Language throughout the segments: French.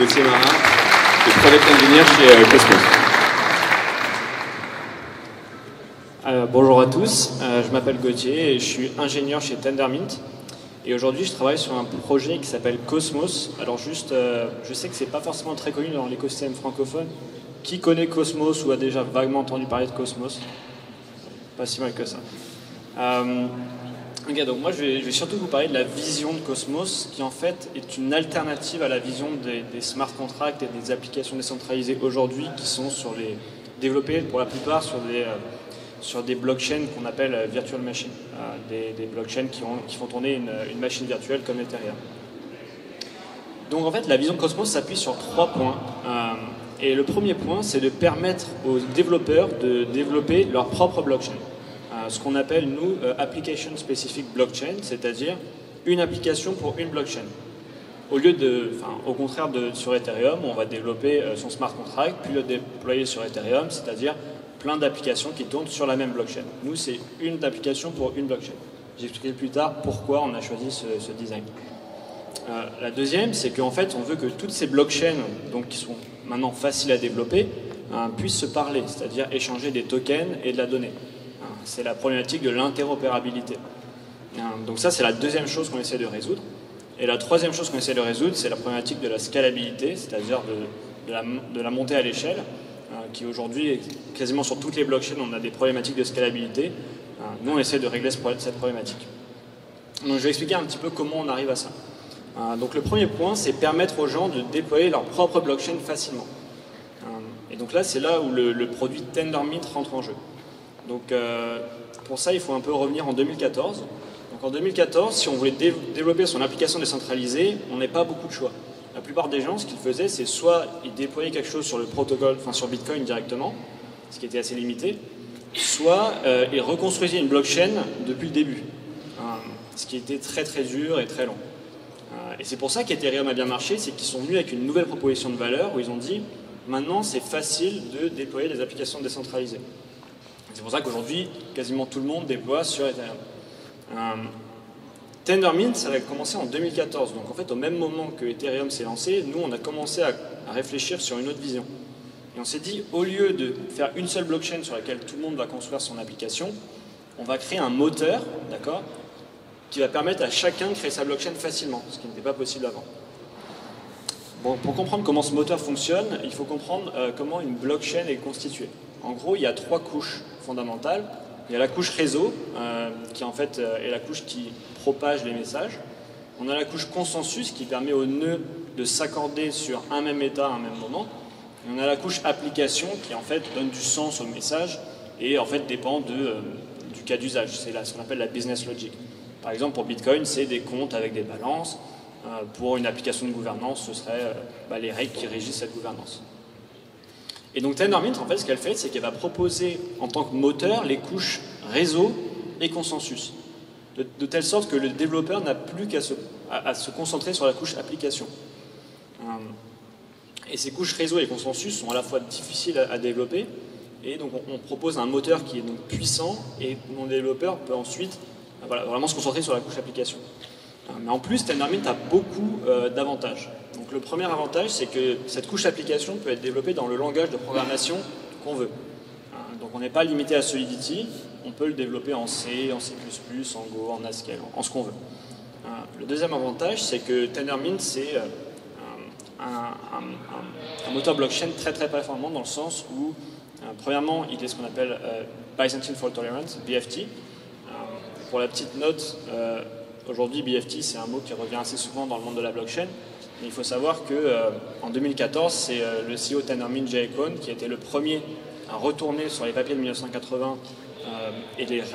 Gauthier Marin, je suis Product Engineer chez euh, Cosmos. Euh, bonjour à tous, euh, je m'appelle Gauthier et je suis ingénieur chez Tendermint. Et aujourd'hui, je travaille sur un projet qui s'appelle Cosmos. Alors juste, je sais que c'est pas forcément très connu dans l'écosystème francophone. Qui connaît Cosmos ou a déjà vaguement entendu parler de Cosmos? Pas si mal que ça. Donc moi, je vais, surtout vous parler de la vision de Cosmos, qui en fait est une alternative à la vision des, smart contracts et des applications décentralisées aujourd'hui, qui sont sur les développées pour la plupart sur des euh, blockchains qu'on appelle euh, virtual machines, euh, des, blockchains qui, ont- qui font tourner une, machine virtuelle comme Ethereum. Donc en fait, la vision de Cosmos s'appuie sur trois points. Et le premier point, c'est de permettre aux développeurs de développer leur propre blockchain. Ce qu'on appelle, nous, euh, Application Specific Blockchain, c'est-à-dire une application pour une blockchain. Au lieu de, enfin, au contraire de sur Ethereum, on va développer euh, son smart contract, puis le déployer sur Ethereum, c'est-à-dire plein d'applications qui tournent sur la même blockchain. Nous, c'est une application pour une blockchain. J'expliquerai plus tard pourquoi on a choisi ce, design. Euh, la deuxième, c'est qu'en fait, on veut que toutes ces blockchains, donc qui sont maintenant faciles à développer, euh, puissent se parler, c'est-à-dire échanger des tokens et de la donnée. C'est la problématique de l'interopérabilité. Euh, donc ça, c'est la deuxième chose qu'on essaie de résoudre. Et la troisième chose qu'on essaie de résoudre, c'est la problématique de la scalabilité, c'est-à-dire de, la, montée à l'échelle, euh, qui aujourd'hui, quasiment sur toutes les blockchains, on a des problématiques de scalabilité. Euh, nous, on essaie de régler cette problématique. Donc je vais expliquer un petit peu comment on arrive à ça. Donc le premier point, c'est permettre aux gens de déployer leur propre blockchain facilement. Et donc là, c'est là où le, le produit Tendermint rentre en jeu. Donc euh, pour ça, il faut un peu revenir en 2014. Donc en 2014, si on voulait dé- développer son application décentralisée, on n'avait pas beaucoup de choix. La plupart des gens, ce qu'ils faisaient, c'est soit ils déployaient quelque chose sur le protocole, enfin sur Bitcoin directement, ce qui était assez limité, soit euh, ils reconstruisaient une blockchain depuis le début, Euh, ce qui était très très dur et très long. Euh, et c'est pour ça qu'Ethereum a bien marché, c'est qu'ils sont venus avec une nouvelle proposition de valeur où ils ont dit maintenant c'est facile de déployer des applications décentralisées. C'est pour ça qu'aujourd'hui, quasiment tout le monde déploie sur Ethereum. Euh, Tendermint, ça a commencé en 2014. Donc en fait, au même moment que Ethereum s'est lancé, nous, on a commencé à, réfléchir sur une autre vision. Et on s'est dit, au lieu de faire une seule blockchain sur laquelle tout le monde va construire son application, on va créer un moteur, d'accord, qui va permettre à chacun de créer sa blockchain facilement, ce qui n'était pas possible avant. Bon, pour comprendre comment ce moteur fonctionne, il faut comprendre euh, comment une blockchain est constituée. En gros, il y a trois couches fondamentales. Il y a la couche réseau, euh, qui en fait euh, est la couche qui propage les messages. On a la couche consensus, qui permet aux nœuds de s'accorder sur un même état à un même moment. Et on a la couche application, qui en fait donne du sens au message et en fait dépend euh, du cas d'usage. C'est ce qu'on appelle la business logic. Par exemple, pour Bitcoin, c'est des comptes avec des balances. Pour une application de gouvernance, ce serait bah, les règles qui régissent cette gouvernance. Et donc Tendermint, en fait, ce qu'elle fait, c'est qu'elle va proposer en tant que moteur les couches réseau et consensus. De, telle sorte que le développeur n'a plus qu'à se, concentrer sur la couche application. Euh, et ces couches réseau et consensus sont à la fois difficiles à, développer, et donc on, on propose un moteur qui est donc puissant, et mon développeur peut ensuite voilà, vraiment se concentrer sur la couche application. Euh, Mais en plus, Tendermint a beaucoup euh, d'avantages. Donc le premier avantage, c'est que cette couche application peut être développée dans le langage de programmation qu'on veut. Euh, Donc on n'est pas limité à Solidity, on peut le développer en C, en C++, en Go, en Haskell, en ce qu'on veut. Euh, Le deuxième avantage, c'est que Tendermint, c'est euh, un, moteur blockchain très très performant dans le sens où, premièrement, il est ce qu'on appelle Byzantine Fault Tolerance, BFT. Pour la petite note, aujourd'hui BFT c'est un mot qui revient assez souvent dans le monde de la blockchain. Mais il faut savoir que euh, en 2014, c'est euh, le CEO Tendermint Jay Cohn qui a été le premier à retourner sur les papiers de 1980 euh,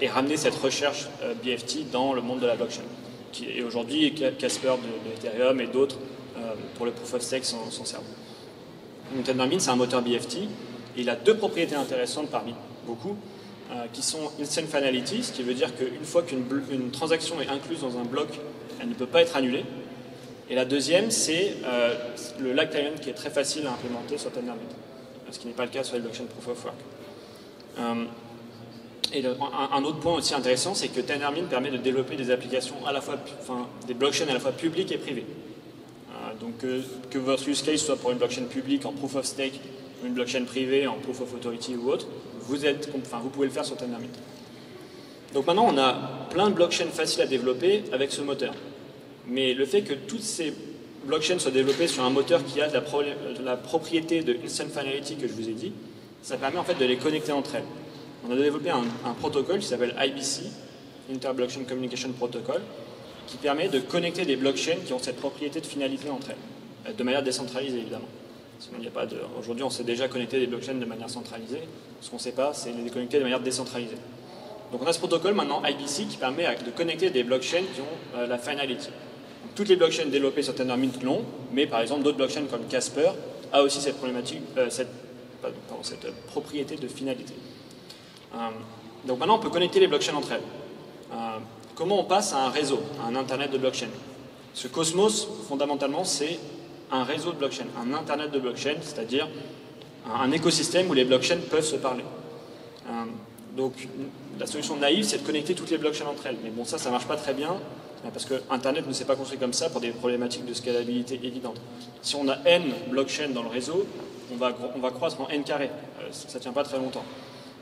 et, ramener cette recherche BFT dans le monde de la blockchain. Et aujourd'hui, Ca- Casper de, Ethereum et d'autres pour le proof of stake s'en servent. Donc Tendermint, c'est un moteur BFT. Il a deux propriétés intéressantes parmi beaucoup, qui sont instant finality, ce qui veut dire qu'une fois qu'une transaction est incluse dans un bloc, elle ne peut pas être annulée. Et la deuxième, c'est euh, le lag client qui est très facile à implémenter sur Tendermint, ce qui n'est pas le cas sur les blockchains proof of work. Euh, et un, autre point aussi intéressant, c'est que Tendermint permet de développer des applications à la fois, enfin, des blockchains à la fois publiques et privées. Euh, donc que votre use case soit pour une blockchain publique en proof of stake, une blockchain privée en proof of authority ou autre, vous, pouvez le faire sur Tendermint. Donc maintenant, on a plein de blockchains faciles à développer avec ce moteur. Mais le fait que toutes ces blockchains soient développées sur un moteur qui a la, propriété de instant finality que je vous ai dit, ça permet en fait de les connecter entre elles. On a développé un, protocole qui s'appelle IBC, Inter-Blockchain Communication Protocol, qui permet de connecter des blockchains qui ont cette propriété de finalité entre elles, de manière décentralisée évidemment. Aujourd'hui, on sait déjà connecter des blockchains de manière centralisée. Ce qu'on ne sait pas, c'est les connecter de manière décentralisée. Donc on a ce protocole maintenant IBC qui permet de connecter des blockchains qui ont euh, la finality. toutes les blockchains développées sur Tendermint l'ont, mais par exemple d'autres blockchains comme Casper a aussi cette problématique, euh, cette, cette, propriété de finalité. Euh, donc maintenant on peut connecter les blockchains entre elles. comment on passe à un réseau, à un internet de blockchain Ce Cosmos, fondamentalement, c'est un réseau de blockchain, un internet de blockchain, c'est-à-dire un écosystème où les blockchains peuvent se parler. donc la solution naïve, c'est de connecter toutes les blockchains entre elles. Mais bon, ça, ça ne marche pas très bien, euh, parce que Internet ne s'est pas construit comme ça pour des problématiques de scalabilité évidentes. Si on a n blockchains dans le réseau, on va, croître en n carré. Euh, ça ne tient pas très longtemps.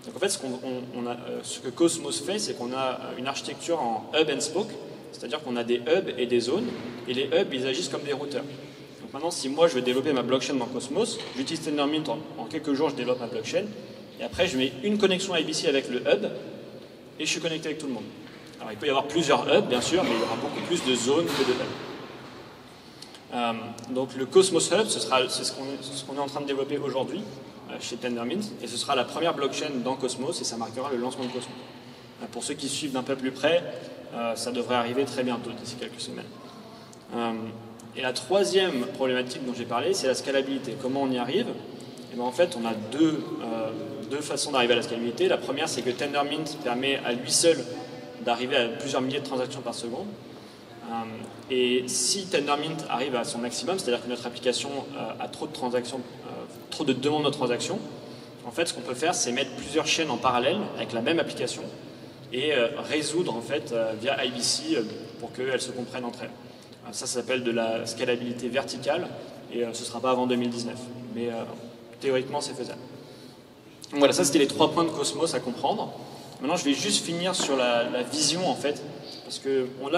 Donc en fait, ce, euh, ce que Cosmos fait, c'est qu'on a une architecture en hub and spoke, c'est-à-dire qu'on a des hubs et des zones, et les hubs, ils agissent comme des routeurs. Maintenant, si moi je veux développer ma blockchain dans Cosmos, j'utilise Tendermint, en, quelques jours, je développe ma blockchain, et après, je mets une connexion IBC avec le hub, et je suis connecté avec tout le monde. Alors il peut y avoir plusieurs hubs, bien sûr, mais il y aura beaucoup plus de zones que de hubs. Euh, donc le Cosmos Hub, c'est ce qu'on est, en train de développer aujourd'hui euh, chez Tendermint, et ce sera la première blockchain dans Cosmos, et ça marquera le lancement de Cosmos. Euh, pour ceux qui suivent d'un peu plus près, ça devrait arriver très bientôt, d'ici quelques semaines. Et la troisième problématique dont j'ai parlé, c'est la scalabilité. Comment on y arrive? Et eh bien, En fait, on a deux, deux façons d'arriver à la scalabilité. La première, c'est que Tendermint permet à lui seul d'arriver à plusieurs milliers de transactions par seconde. Euh, et si Tendermint arrive à son maximum, c'est-à-dire que notre application euh, a trop de transactions, euh, trop de demandes de transactions, en fait, ce qu'on peut faire, c'est mettre plusieurs chaînes en parallèle avec la même application et résoudre en fait via IBC pour qu'elles se comprennent entre elles. Ça, ça s'appelle de la scalabilité verticale et ce ne sera pas avant 2019. Mais théoriquement, c'est faisable. Voilà, ça c'était les trois points de Cosmos à comprendre. Maintenant, je vais juste finir sur la, vision en fait, parce que on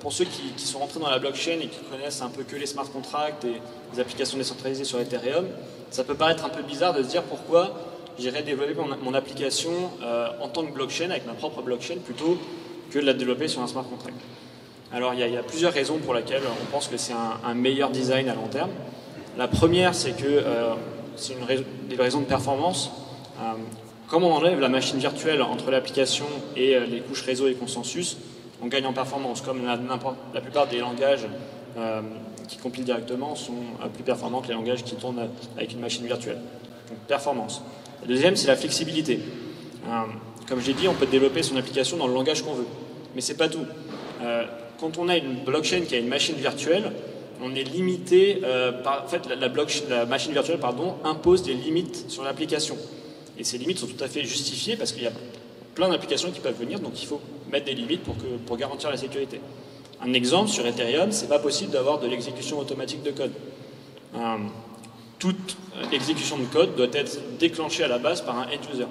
pour ceux qui, sont rentrés dans la blockchain et qui connaissent un peu que les smart contracts et les applications décentralisées sur Ethereum, ça peut paraître un peu bizarre de se dire pourquoi j'irais développer mon, application euh, en tant que blockchain, avec ma propre blockchain, plutôt que de la développer sur un smart contract. Alors, il y, a, plusieurs raisons pour lesquelles on pense que c'est un, meilleur design à long terme. La première, c'est que euh, c'est une raison de performance. Euh, comme on enlève la machine virtuelle entre l'application et euh, les couches réseau et consensus, on gagne en performance, comme la, plupart des langages qui compilent directement sont plus performants que les langages qui tournent avec une machine virtuelle. Donc performance. La deuxième, c'est la flexibilité. comme j'ai dit, on peut développer son application dans le langage qu'on veut. Mais c'est pas tout. Quand on a une blockchain qui a une machine virtuelle, on est limité, euh, par, en fait, la, la, machine virtuelle pardon, impose des limites sur l'application. Et ces limites sont tout à fait justifiées parce qu'il y a plein d'applications qui peuvent venir, donc il faut mettre des limites pour, que, pour garantir la sécurité. Un exemple, sur Ethereum, c'est pas possible d'avoir de l'exécution automatique de code. Euh, toute exécution de code doit être déclenchée à la base par un end user.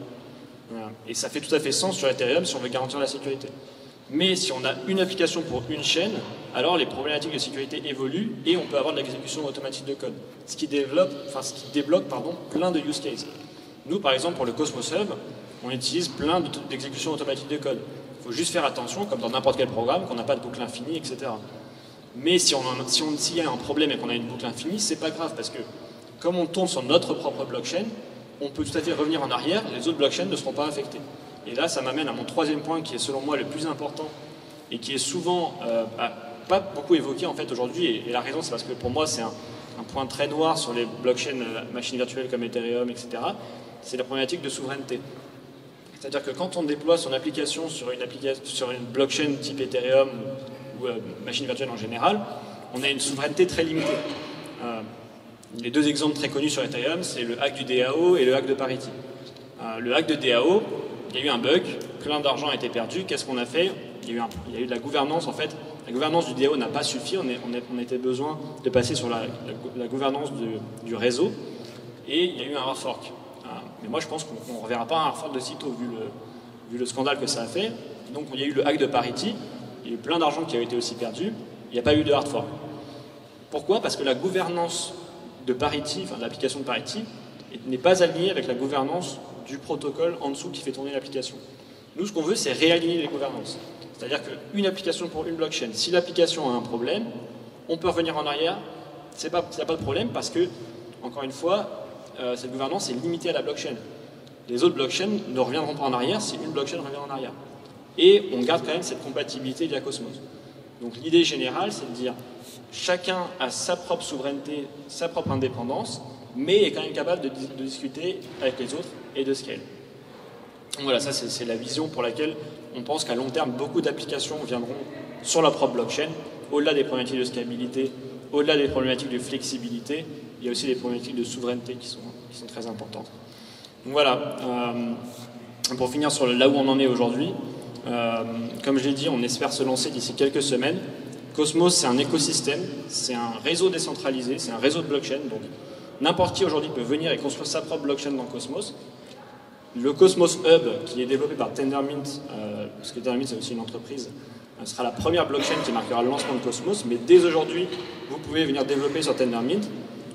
Euh, et ça fait tout à fait sens sur Ethereum si on veut garantir la sécurité. Mais si on a une application pour une chaîne, alors les problématiques de sécurité évoluent et on peut avoir de l'exécution automatique de code. Ce qui, développe, enfin, ce qui débloque pardon, plein de use cases. Nous, par exemple, pour le Cosmos Hub, on utilise plein d'exécutions automatiques de code. Il faut juste faire attention, comme dans n'importe quel programme, qu'on n'a pas de boucle infinie, etc. Mais si on, si on s'il y a un problème et qu'on a une boucle infinie, c'est pas grave parce que comme on tombe sur notre propre blockchain, on peut tout à fait revenir en arrière, les autres blockchains ne seront pas affectées. Et là, ça m'amène à mon troisième point qui est selon moi le plus important et qui est souvent euh, pas beaucoup évoqué en fait aujourd'hui. Et, la raison, c'est parce que pour moi, c'est un, point très noir sur les blockchains, euh, machines virtuelles comme Ethereum, etc. C'est la problématique de souveraineté. C'est-à-dire que quand on déploie son application sur une, sur une blockchain type Ethereum ou, euh, machine virtuelle en général, on a une souveraineté très limitée. les deux exemples très connus sur Ethereum, c'est le hack du DAO et le hack de Parity. le hack de DAO, il y a eu un bug, plein d'argent a été perdu, qu'est-ce qu'on a fait? Il y, a eu de la gouvernance en fait. La gouvernance du DAO n'a pas suffi, on, on, était besoin de passer sur la, gouvernance du réseau, et il y a eu un hard fork. Ah, mais moi je pense qu'on ne reverra pas un hard fork de sitôt vu le, vu le scandale que ça a fait. Donc il y a eu le hack de Parity, il y a eu plein d'argent qui a été aussi perdu, il n'y a pas eu de hard fork. Pourquoi? Parce que la gouvernance de Parity, enfin de l'application de Parity, n'est pas alignée avec la gouvernance du protocole en dessous qui fait tourner l'application. Nous, ce qu'on veut, c'est réaligner les gouvernances. C'est-à-dire qu'une application pour une blockchain, si l'application a un problème, on peut revenir en arrière, il n'y a pas de problème parce que, encore une fois, euh, cette gouvernance est limitée à la blockchain. Les autres blockchains ne reviendront pas en arrière si une blockchain revient en arrière. Et on garde quand même cette compatibilité via Cosmos. Donc l'idée générale, c'est de dire chacun a sa propre souveraineté, sa propre indépendance, mais est quand même capable de, discuter avec les autres et de scale. Voilà, ça c'est la vision pour laquelle on pense qu'à long terme, beaucoup d'applications viendront sur la propre blockchain, au-delà des problématiques de scalabilité, au-delà des problématiques de flexibilité, il y a aussi des problématiques de souveraineté qui sont, qui sont très importantes. Donc voilà, euh, pour finir sur là où on en est aujourd'hui, euh, comme je l'ai dit, on espère se lancer d'ici quelques semaines. Cosmos, c'est un écosystème, c'est un réseau décentralisé, c'est un réseau de blockchain, donc n'importe qui aujourd'hui peut venir et construire sa propre blockchain dans Cosmos. Le Cosmos Hub, qui est développé par Tendermint, euh, parce que Tendermint c'est aussi une entreprise, euh, sera la première blockchain qui marquera le lancement de Cosmos, mais dès aujourd'hui, vous pouvez venir développer sur Tendermint.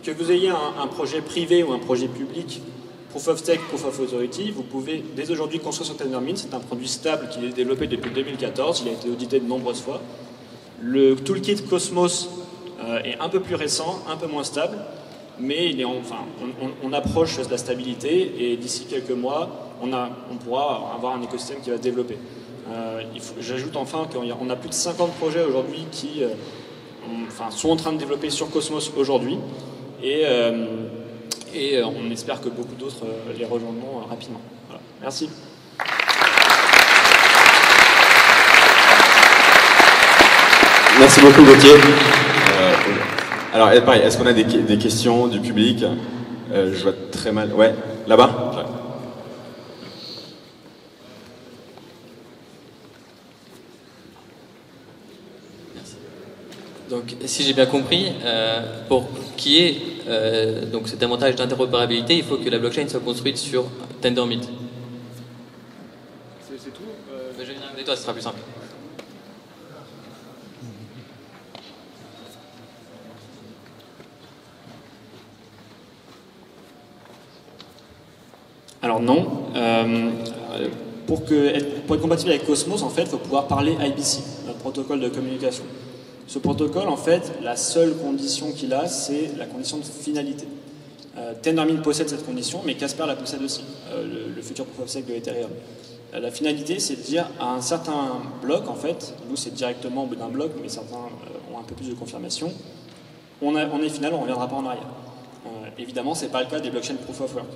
Que vous ayez un, projet privé ou un projet public, Proof of Stake, Proof of Authority, vous pouvez dès aujourd'hui construire sur Tendermint. C'est un produit stable qui est développé depuis 2014, il a été audité de nombreuses fois. Le toolkit Cosmos euh, est un peu plus récent, un peu moins stable, mais on, approche de la stabilité et d'ici quelques mois, on, pourra avoir un écosystème qui va se développer. Euh, j'ajoute enfin qu'on a plus de 50 projets aujourd'hui qui euh, sont en train de développer sur Cosmos aujourd'hui et, euh, et on espère que beaucoup d'autres les rejoindront rapidement. Merci. Merci beaucoup Gauthier. Alors, pareil, est-ce qu'on a des, questions du public? Euh, Je vois très mal. Ouais, là-bas? Donc, si j'ai bien compris, euh, pour qu'il y ait euh, donc cet avantage d'interopérabilité, il faut que la blockchain soit construite sur Tendermint. C'est tout? Je vais venir avec toi, ce sera plus simple. Non. Euh, pour être compatible avec Cosmos, en fait, il faut pouvoir parler IBC, le protocole de communication. Ce protocole, en fait, la seule condition qu'il a, c'est la condition de finalité. Euh, Tendermint possède cette condition, mais Casper la possède aussi, euh, le, futur proof of stake de Ethereum. Euh, la finalité, c'est de dire à un certain bloc, en fait, nous c'est directement au bout d'un bloc, mais certains ont un peu plus de confirmation, on, on est final, on ne reviendra pas en arrière. évidemment, ce n'est pas le cas des blockchains proof of work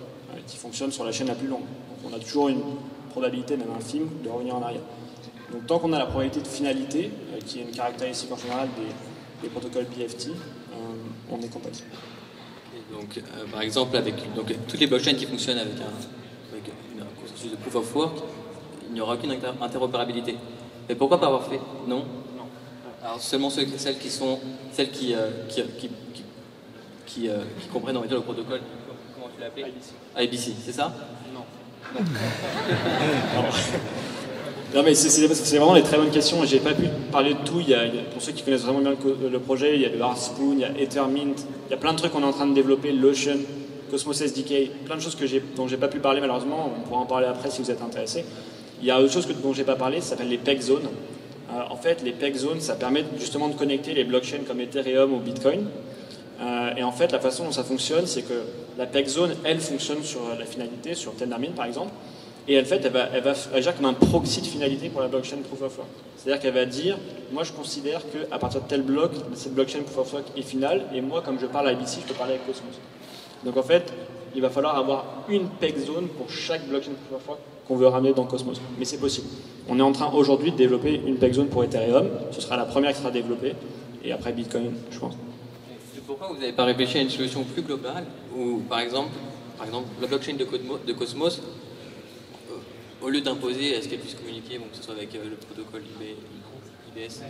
qui fonctionne sur la chaîne la plus longue. Donc on a toujours une probabilité, même infime, de revenir en arrière. Donc tant qu'on a la probabilité de finalité, euh, qui est une caractéristique en général des, protocoles BFT, euh, on est compatible. donc, euh, par exemple, avec donc, toutes les blockchains qui fonctionnent avec un, avec un processus de proof of work, il n'y aura aucune interopérabilité. Mais pourquoi pas avoir fait? Non? Non. Alors seulement celles qui sont celles qui, qui, qui, qui, comprennent en le protocole IBC. c'est ça? Non. Non. mais c'est vraiment des très bonnes questions. J'ai pas pu parler de tout. Il y, a, pour ceux qui connaissent vraiment bien le, projet, il y a le Spoon, il y a Ethermint, il y a plein de trucs qu'on est en train de développer, Lotion, Cosmos SDK, plein de choses que dont j'ai pas pu parler malheureusement. On pourra en parler après si vous êtes intéressé. Il y a autre chose que, dont j'ai pas parlé, ça s'appelle les PEG zones. Euh, en fait, les PEG zones, ça permet justement de connecter les blockchains comme Ethereum ou Bitcoin. Euh, et en fait, la façon dont ça fonctionne, c'est que la PEG zone, elle fonctionne sur la finalité, sur Tendermint par exemple, et en fait, elle va, elle agir comme un proxy de finalité pour la blockchain Proof of Work. C'est-à-dire qu'elle va dire, moi je considère qu'à partir de tel bloc, cette blockchain Proof of Work est finale, et moi, comme je parle à IBC, je peux parler avec Cosmos. Donc en fait, il va falloir avoir une PEG zone pour chaque blockchain Proof of Work qu'on veut ramener dans Cosmos. Mais c'est possible. On est en train aujourd'hui de développer une PEG zone pour Ethereum, ce sera la première qui sera développée, et après Bitcoin, je pense pourquoi vous n'avez pas réfléchi à une solution plus globale où, par exemple, par exemple la blockchain de Cosmos, euh, au lieu d'imposer à ce qu'elle puisse communiquer, bon, que ce soit avec euh, le protocole IBS,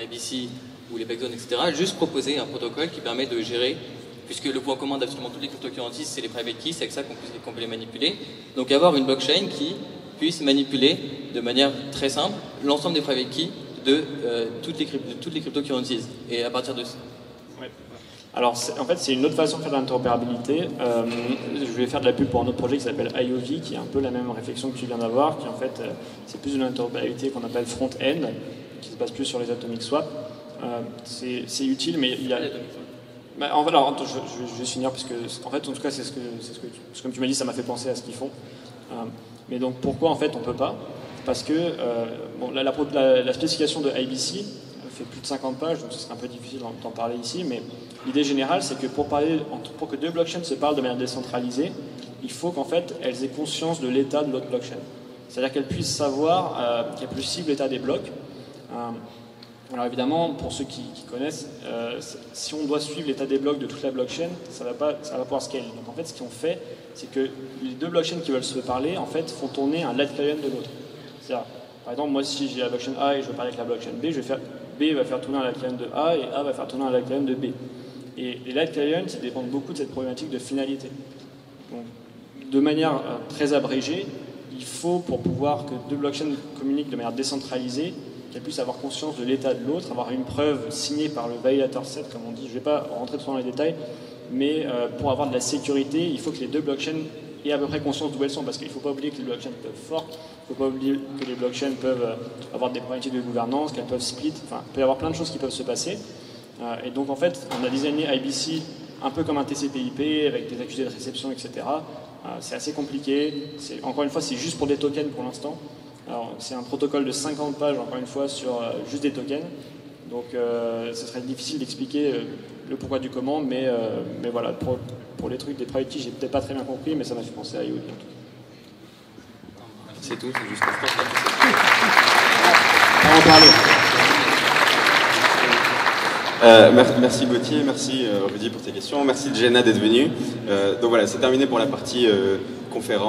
IBC ou les backzones, etc. Juste proposer un protocole qui permet de gérer, puisque le point commun d'absolument tous les cryptocurrencies, c'est les private keys, c'est avec ça qu'on peut les manipuler. Donc avoir une blockchain qui puisse manipuler de manière très simple l'ensemble des private keys de, euh, toutes, les de toutes cryptocurrencies. Et à partir de alors, en fait, c'est une autre façon de faire de l'interopérabilité. Euh, je vais faire de la pub pour un autre projet qui s'appelle IOV, qui est un peu la même réflexion que tu viens d'avoir, qui en fait, euh, c'est plus de l'interopérabilité qu'on appelle front-end, qui se base plus sur les atomic swap. Euh, c'est utile, mais il y a... Bah, en alors, je, je, vais finir, parce que, en fait, en tout cas, c'est ce que, ce que tu, comme tu m'as dit, ça m'a fait penser à ce qu'ils font. mais donc, pourquoi, en fait, on peut pas? Parce que bon, la, la, la spécification de IBC, plus de 50 pages, donc ce serait un peu difficile d'en parler ici, mais l'idée générale, c'est que pour, parler, pour que deux blockchains se parlent de manière décentralisée, il faut qu'en fait, elles aient conscience de l'état de l'autre blockchain. C'est-à-dire qu'elles puissent savoir, euh, qu'elles puissent suivre l'état des blocs. Euh, alors évidemment, pour ceux qui, connaissent, euh, si on doit suivre l'état des blocs de toute la blockchain, ça va pas, ça va pouvoir scaler. Donc en fait, ce qu'ils ont fait, c'est que les deux blockchains qui veulent se parler, en fait, font tourner un light client de l'autre. Par exemple, moi, si j'ai la blockchain A et je veux parler avec la blockchain B, je vais faire B va faire tourner un light client de A et A va faire tourner un light client de B. Et les light clients, ils dépendent beaucoup de cette problématique de finalité. De manière euh, très abrégée, il faut, pour pouvoir que deux blockchains communiquent de manière décentralisée, qu'elles puissent avoir conscience de l'état de l'autre, avoir une preuve signée par le validator set, comme on dit. Je ne vais pas rentrer trop dans les détails, mais euh, pour avoir de la sécurité, il faut que les deux blockchains aient à peu près conscience d'où elles sont, parce qu'il ne faut pas oublier que les blockchains peuvent fork, il ne faut pas oublier que les blockchains peuvent euh, avoir des problématiques de gouvernance, qu'elles peuvent split, enfin, il peut y avoir plein de choses qui peuvent se passer. Euh, et donc en fait, on a designé IBC un peu comme un TCP/IP avec des accusés de réception, etc. Euh, c'est assez compliqué. Encore une fois, c'est juste pour des tokens pour l'instant. c'est un protocole de 50 pages, encore une fois, sur juste des tokens. Donc ce serait difficile d'expliquer le pourquoi du comment, mais, mais voilà, pour, pour, les trucs des private j'ai peut-être pas très bien compris, mais ça m'a fait penser à IoT. C'est tout, c'est juste ça. On va en parler. Euh, merci, Gauthier, merci euh, Rudy pour tes questions, merci Jenna d'être venu. Euh, donc voilà, c'est terminé pour la partie conférence.